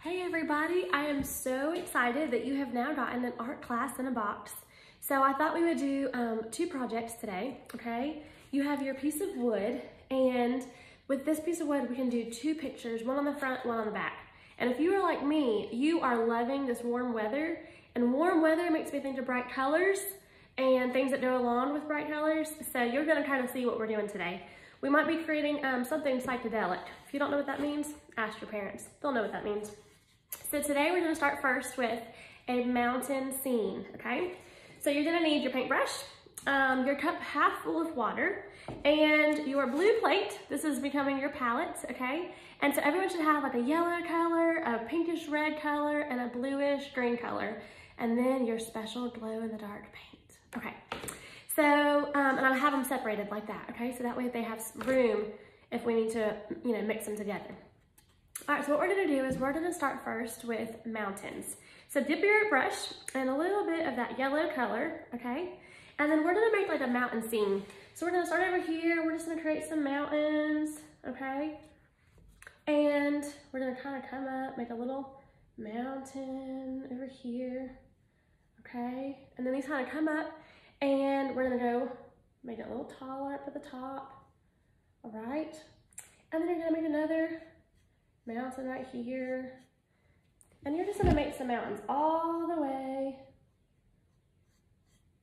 Hey everybody, I am so excited that you have now gotten an art class in a box. So I thought we would do um, two projects today, okay? You have your piece of wood and with this piece of wood we can do two pictures, one on the front, one on the back. And if you are like me, you are loving this warm weather and warm weather makes me think of bright colors and things that go along with bright colors. So you're gonna kind of see what we're doing today. We might be creating um, something psychedelic. If you don't know what that means, ask your parents. They'll know what that means. So today we're gonna start first with a mountain scene, okay? So you're gonna need your paintbrush, um, your cup half full of water, and your blue plate. This is becoming your palette, okay? And so everyone should have like a yellow color, a pinkish red color, and a bluish green color. And then your special glow in the dark paint. Okay, so, um, and I'll have them separated like that, okay? So that way they have room if we need to, you know, mix them together. All right, so what we're gonna do is we're gonna start first with mountains. So dip your brush in a little bit of that yellow color, okay? And then we're gonna make like a mountain scene. So we're gonna start over here. We're just gonna create some mountains, okay? And we're gonna kind of come up, make a little mountain over here, okay? And then these kind of come up and we're gonna go make it a little taller up at the top, all right? And then you're gonna make another mountain right here. And you're just gonna make some mountains all the way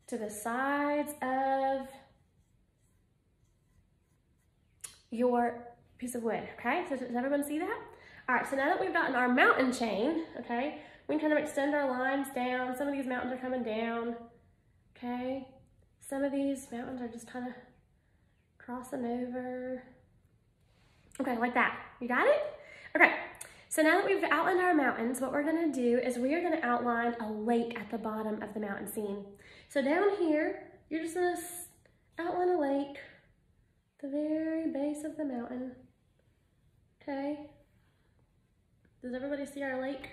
to the sides of your piece of wood, okay? So does everyone see that? All right, so now that we've gotten our mountain chain, okay, we can kind of extend our lines down. Some of these mountains are coming down, okay? Some of these mountains are just kind of crossing over. Okay, like that. You got it? Okay, so now that we've outlined our mountains, what we're gonna do is we are gonna outline a lake at the bottom of the mountain scene. So down here, you're just gonna outline a lake, the very base of the mountain, okay? Does everybody see our lake?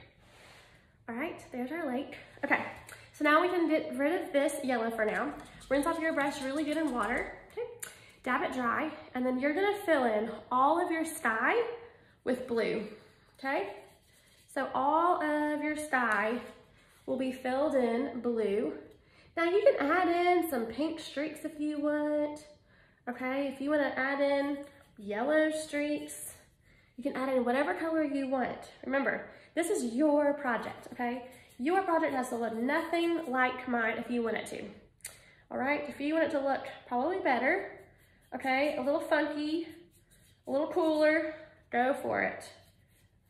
All right, there's our lake. Okay, so now we can get rid of this yellow for now. Rinse off your brush really good in water, okay? Dab it dry, and then you're gonna fill in all of your sky with blue, okay? So all of your sky will be filled in blue. Now you can add in some pink streaks if you want, okay? If you wanna add in yellow streaks, you can add in whatever color you want. Remember, this is your project, okay? Your project has to look nothing like mine if you want it to. All right, if you want it to look probably better, okay, a little funky, a little cooler, go for it.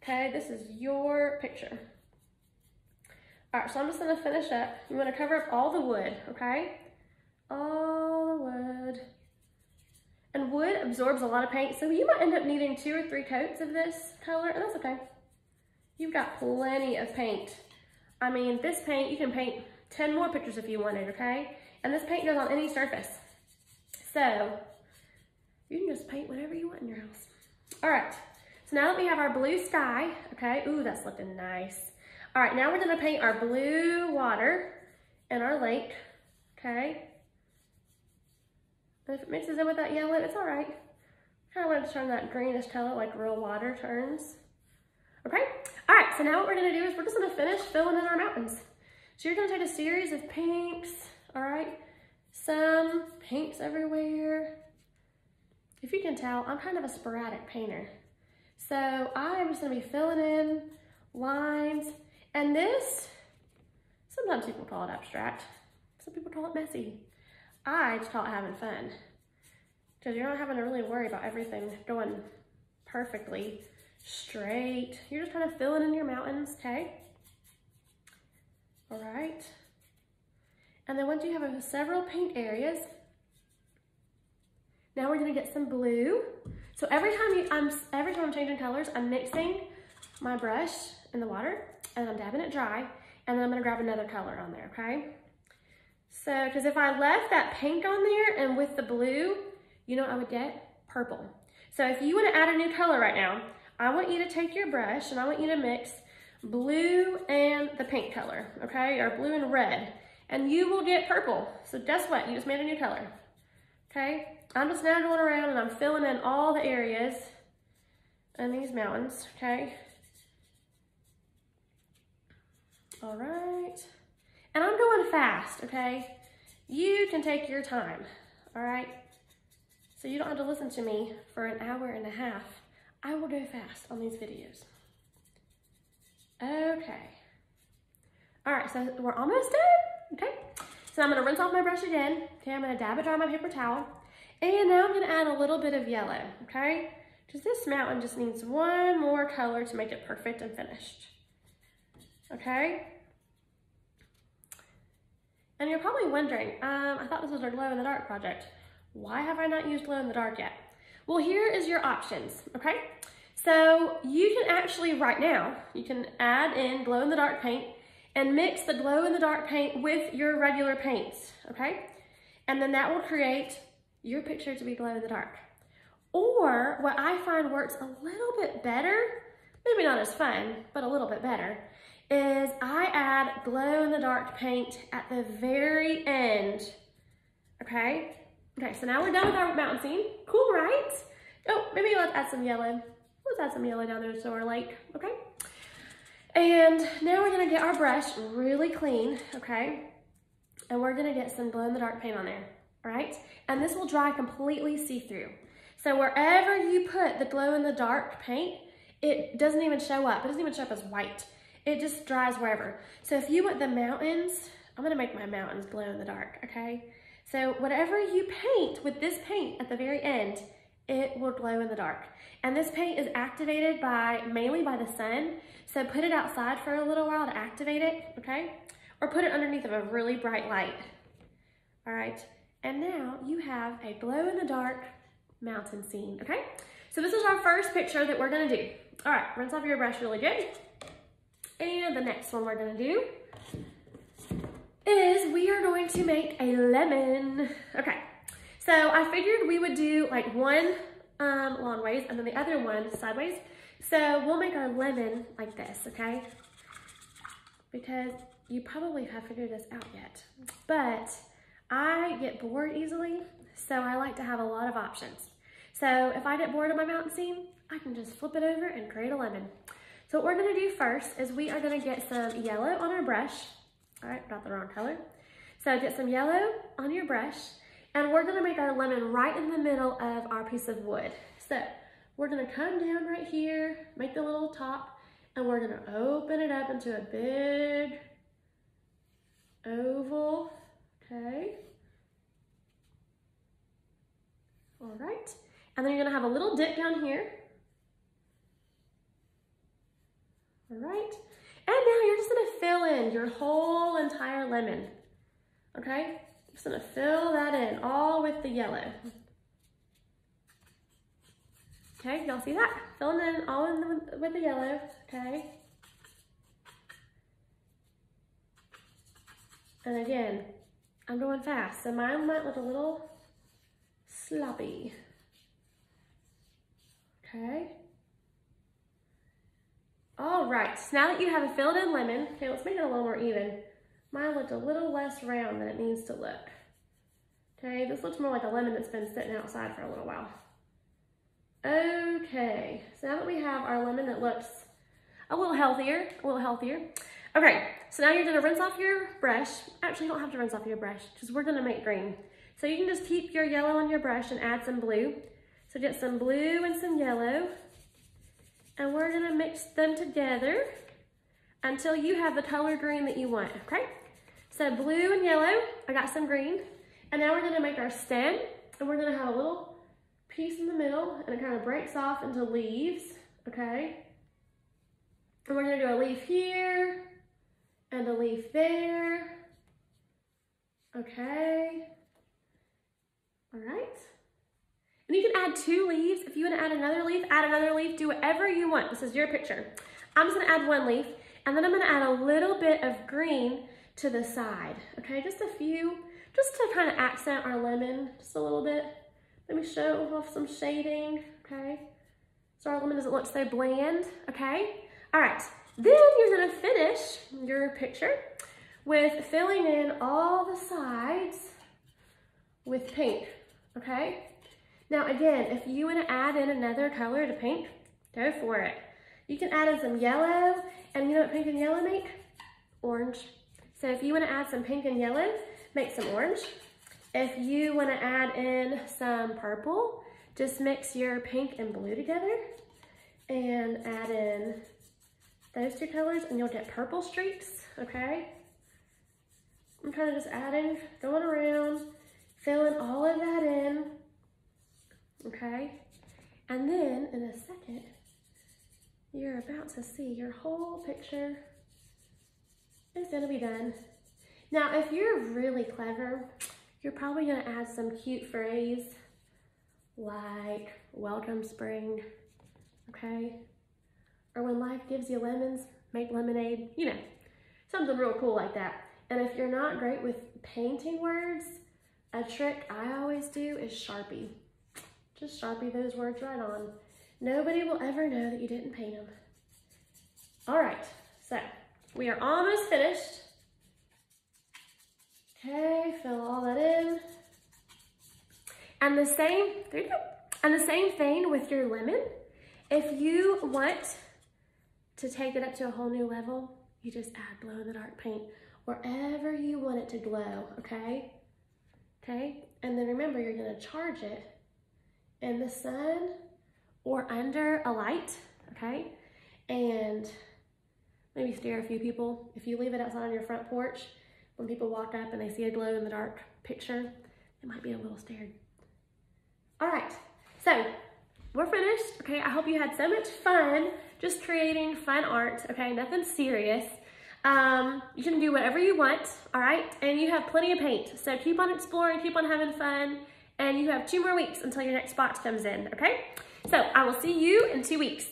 Okay, this is your picture. All right, so I'm just gonna finish up. You wanna cover up all the wood, okay? All the wood. And wood absorbs a lot of paint, so you might end up needing two or three coats of this color, and that's okay. You've got plenty of paint. I mean, this paint, you can paint 10 more pictures if you wanted, okay? And this paint goes on any surface. So, you can just paint whatever you want in your house. All right, so now that we have our blue sky, okay, ooh, that's looking nice. All right, now we're gonna paint our blue water in our lake, okay? And if it mixes in with that yellow, it's all right. Kind of want to turn that greenish color like real water turns. Okay, all right, so now what we're gonna do is we're just gonna finish filling in our mountains. So you're gonna take a series of pinks, all right? Some pinks everywhere. If you can tell, I'm kind of a sporadic painter. So I'm just gonna be filling in lines. And this, sometimes people call it abstract. Some people call it messy. I just call it having fun. Because you're not having to really worry about everything going perfectly straight. You're just kind of filling in your mountains, okay? All right. And then once you have several paint areas, now we're gonna get some blue. So every time you, I'm every time I'm changing colors, I'm mixing my brush in the water and I'm dabbing it dry, and then I'm gonna grab another color on there, okay? So, because if I left that pink on there and with the blue, you know I would get? Purple. So if you wanna add a new color right now, I want you to take your brush and I want you to mix blue and the pink color, okay? Or blue and red, and you will get purple. So guess what? You just made a new color, Okay, I'm just now going around and I'm filling in all the areas in these mountains, okay? All right, and I'm going fast, okay? You can take your time, all right? So you don't have to listen to me for an hour and a half. I will go fast on these videos. Okay. All right, so we're almost done, okay? So I'm gonna rinse off my brush again. Okay, I'm gonna dab it dry on my paper towel. And now I'm gonna add a little bit of yellow, okay? Because this mountain just needs one more color to make it perfect and finished. Okay? And you're probably wondering, um, I thought this was our glow in the dark project. Why have I not used glow in the dark yet? Well, here is your options, okay? So you can actually, right now, you can add in glow in the dark paint and mix the glow in the dark paint with your regular paints, okay? And then that will create your picture to be glow in the dark. Or what I find works a little bit better, maybe not as fun, but a little bit better, is I add glow in the dark paint at the very end, okay? Okay, so now we're done with our mountain scene. Cool, right? Oh, maybe let's add some yellow. Let's add some yellow down there so our lake, okay? And now we're gonna get our brush really clean, okay? And we're gonna get some glow in the dark paint on there, all right? And this will dry completely see-through. So wherever you put the glow in the dark paint, it doesn't even show up. It doesn't even show up as white. It just dries wherever. So if you want the mountains, I'm gonna make my mountains glow in the dark, okay? So whatever you paint with this paint at the very end, it will glow in the dark. And this paint is activated by mainly by the sun. So put it outside for a little while to activate it, okay? Or put it underneath of a really bright light. All right, and now you have a glow in the dark mountain scene, okay? So this is our first picture that we're gonna do. All right, rinse off your brush really good. And the next one we're gonna do is we are going to make a lemon. Okay, so I figured we would do like one um, long ways and then the other one sideways. So we'll make our lemon like this, okay? Because you probably have figured this out yet, but I get bored easily, so I like to have a lot of options. So if I get bored of my mountain scene, I can just flip it over and create a lemon. So what we're gonna do first is we are gonna get some yellow on our brush. All right, got the wrong color. So get some yellow on your brush and we're gonna make our lemon right in the middle of our piece of wood. So we're gonna come down right here, make the little top, and we're gonna open it up into a big oval, okay? All right. And then you're gonna have a little dip down here. All right. And now you're just gonna fill in your whole entire lemon. Okay? Just gonna fill that in all with the yellow. Okay, y'all see that? Filling in all in the, with the yellow, okay? And again, I'm going fast, so mine might look a little sloppy. Okay. All right, so now that you have a filled in lemon, okay, let's make it a little more even. Mine looked a little less round than it needs to look. Okay, this looks more like a lemon that's been sitting outside for a little while. Okay, so now that we have our lemon that looks a little healthier, a little healthier. Okay, so now you're gonna rinse off your brush. Actually, you don't have to rinse off your brush because we're gonna make green. So you can just keep your yellow on your brush and add some blue. So get some blue and some yellow. And we're gonna mix them together until you have the color green that you want, okay? So blue and yellow, I got some green. And now we're gonna make our stem and we're gonna have a little piece in the middle and it kind of breaks off into leaves, okay? And we're gonna do a leaf here and a leaf there, okay? All right. And you can add two leaves. If you want to add another leaf, add another leaf. Do whatever you want. This is your picture. I'm just to add one leaf. And then I'm to add a little bit of green to the side. Okay, just a few. Just to kind of accent our lemon just a little bit. Let me show off some shading. Okay. So our lemon doesn't look so bland. Okay. All right. Then you're to finish your picture with filling in all the sides with pink okay? Now again, if you wanna add in another color to pink, go for it. You can add in some yellow, and you know what pink and yellow make? Orange. So if you wanna add some pink and yellow, make some orange. If you wanna add in some purple, just mix your pink and blue together and add in those two colors and you'll get purple streaks, okay? I'm kind of just adding, going around, filling all of that in, okay? And then in a second, you're about to see your whole picture is gonna be done. Now, if you're really clever, you're probably gonna add some cute phrase like, welcome spring, okay? Or when life gives you lemons, make lemonade, you know, something real cool like that. And if you're not great with painting words, a trick I always do is Sharpie. Just Sharpie those words right on. Nobody will ever know that you didn't paint them. All right, so we are almost finished. Okay, fill all that in. And the same, there you go. And the same thing with your lemon. If you want to take it up to a whole new level, you just add glow in the dark paint wherever you want it to glow, okay? Okay, and then remember you're gonna charge it in the sun or under a light, okay? And maybe scare a few people. If you leave it outside on your front porch, when people walk up and they see a glow in the dark picture, they might be a little scared. All right, so we're finished, okay? I hope you had so much fun just creating fun art, okay? Nothing serious. Um, you can do whatever you want, all right? And you have plenty of paint. So keep on exploring, keep on having fun, and you have two more weeks until your next box comes in, okay? So I will see you in two weeks.